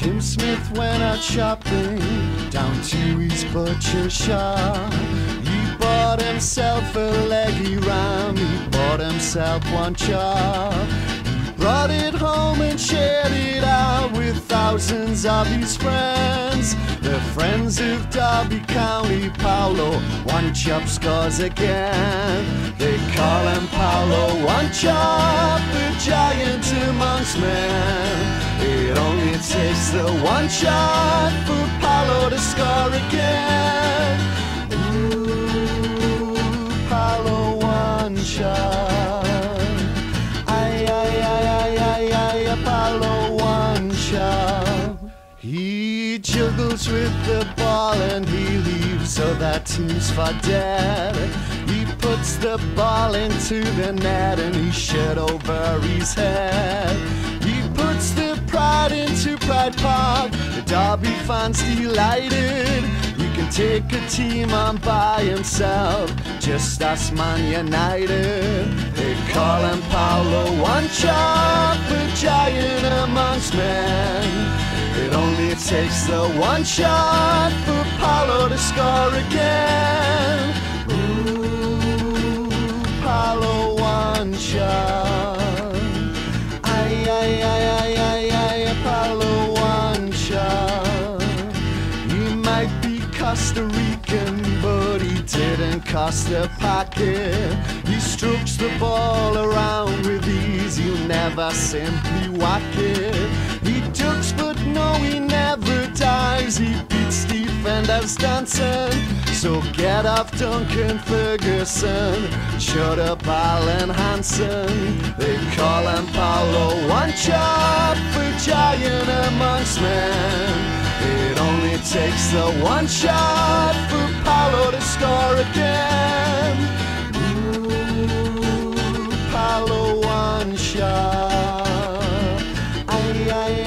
Smith went out shopping down to his butcher shop. He bought himself a leggy ram, he bought himself one chop. He brought it home and shared it out with thousands of his friends. The friends of Derby County, Paulo, one chop scores again. They call him Paulo, one chop, the giant amongst men. It only takes the one shot for Paulo to score again. Ooh, Paulo, one shot. Ay, ay, ay, ay, ay, ay, Apollo one shot. He juggles with the ball and he leaves so that team's for dead. He puts the ball into the net and he shit over his head. The pride into Pride Park. The Derby fans delighted. He can take a team on by himself. Just ask Man United. They call him Paulo Wanchope, a giant amongst men. It only takes the one shot for Paulo to score again. Rican, but he didn't cost a pocket. He strokes the ball around with ease, he'll never simply whack it. He ducks, but no, he never dies. He beats defenders dancing. So get off Duncan Ferguson, shut up Alan Hansen. They call him Paulo Wanchope, a giant amongst men takes the one shot for Paulo to score again. Ooh, Paulo one shot. Aye, aye,